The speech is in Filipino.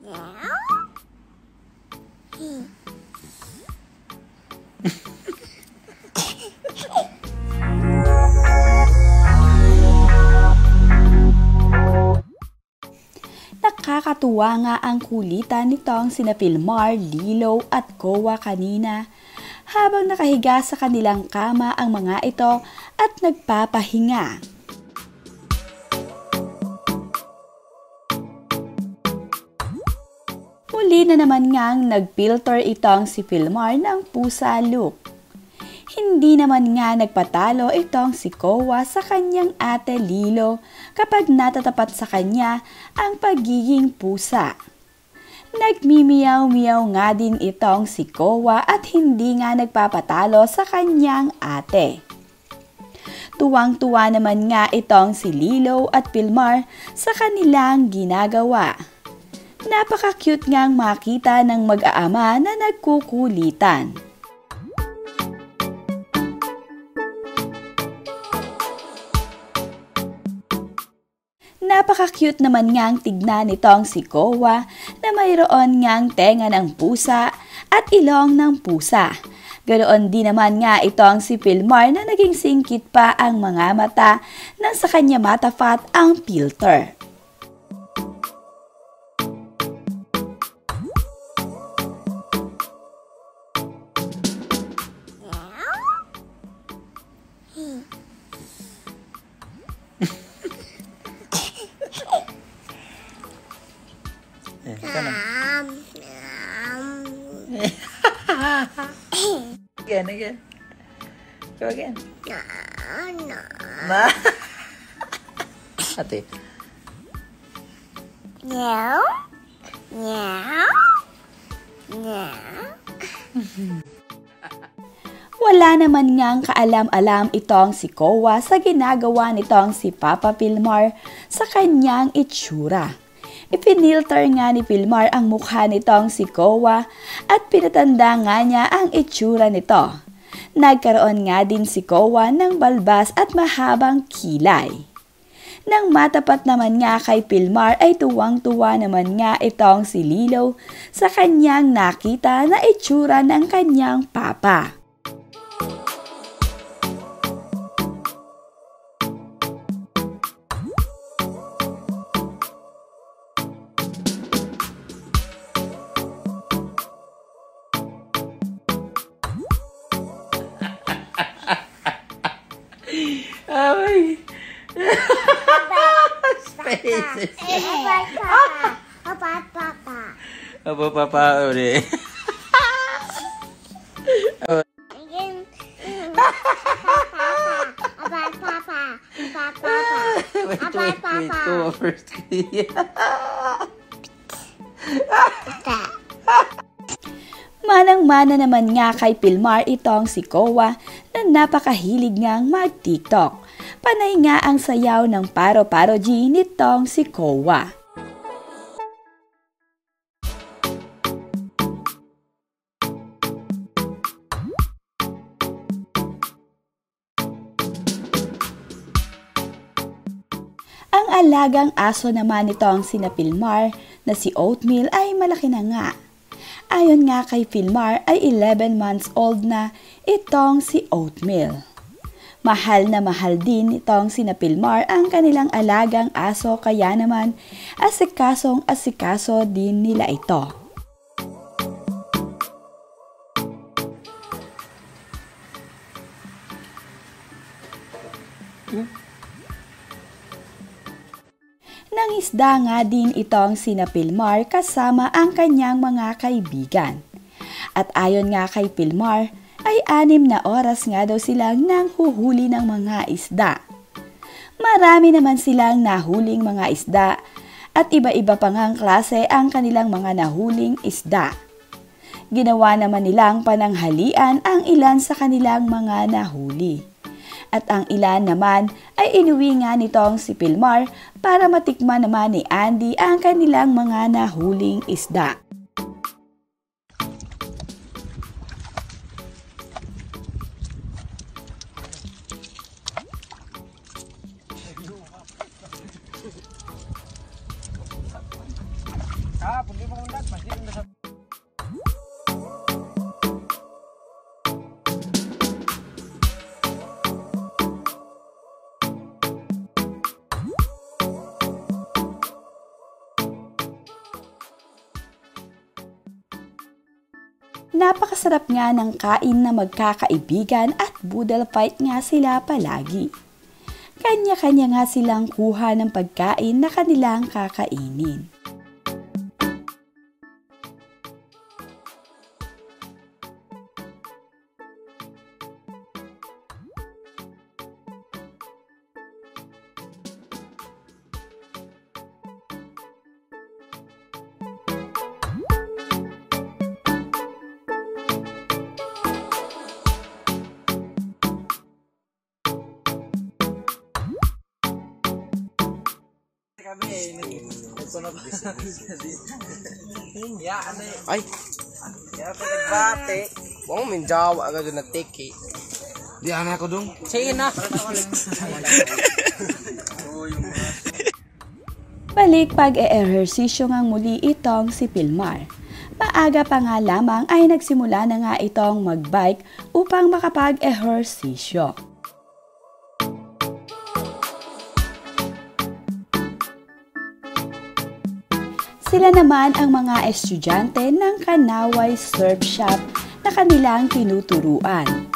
Nakakatuwa nga ang kulitan nitong sina Pilmar, Lilo at Kowa kanina habang nakahiga sa kanilang kama ang mga ito at nagpapahinga. Muli na naman ngang nagfilter itong si Pilmar ng pusa look. Hindi naman nga nagpatalo itong si Kowa sa kanyang ate Lilo kapag natatapat sa kanya ang pagiging pusa. Nagmimiyaw-miyaw nga din itong si Kowa at hindi nga nagpapatalo sa kanyang ate. Tuwang-tuwa naman nga itong si Lilo at Pilmar sa kanilang ginagawa. Napaka-cute ngang makita ng mag-aama na nagkukulitan. Napaka-cute naman ngang tignan nitong si Kowa na mayroon ngang tenga ng pusa at ilong ng pusa. Ganoon din naman nga itong si Pilmar na naging singkit pa ang mga mata nang sa kanya matafat ang filter. Again, again. Go again. Na. Ate. Meow. Meow. Meow. Wala naman ngang kaalam-alam itong si Kowa sa ginagawa nitong si Papa Pilmar sa kanyang itsura. Ipinilter nga ni Pilmar ang mukha nitong si Kowa at pinatanda nga niya ang itsura nito. Nagkaroon nga din si Kowa ng balbas at mahabang kilay. Nang matapat naman nga kay Pilmar ay tuwang-tuwa naman nga itong si Lilo sa kanyang nakita na itsura ng kanyang papa. My. Spaces. Papa. Papa. Apa papa ulit. Papa. Papa. wait, wait, wait. Papa. Go first. Manang-mana naman nga kay Pilmar itong si Kowa na napakahilig ngang mag-TikTok. Panay nga ang sayaw ng paro-paro G nitong si Kowa. Ang alagang aso naman nitong si Pilmar na si Oatmeal ay malaki na nga. Ayon nga kay Filmar ay 11 months old na itong si Oatmeal. Mahal na mahal din itong sina Pilmar ang kanilang alagang aso kaya naman asikasong asikaso din nila ito. Nangisda nga din itong sina Pilmar kasama ang kanyang mga kaibigan. At ayon nga kay Pilmar, ay anim na oras nga daw silang nang huhuli ng mga isda. Marami naman silang nahuling mga isda at iba-iba pang ang klase ang kanilang mga nahuling isda. Ginawa naman nilang pananghalian ang ilan sa kanilang mga nahuli at ang ilan naman ay inuwi nga nitong si Pilmar para matikman naman ni Andy ang kanilang mga nahuling isda. Napakasarap nga ng kain na magkakaibigan at boodle fight nga sila palagi. Kanya-kanya nga silang kuha ng pagkain na kanilang kakainin. Ay! Kaya pa nagbate. Huwag mo minjawa doon na tiki. Di ano ako dong? Sige na. Balik pag-eehersisyo ngang muli itong si Pilmar. Maaga pa nga lamang ay nagsimula na nga itong magbike upang makapag-ehersisyo. Sila naman ang mga estudyante ng Kanaway Surf Shop na kanilang tinuturuan.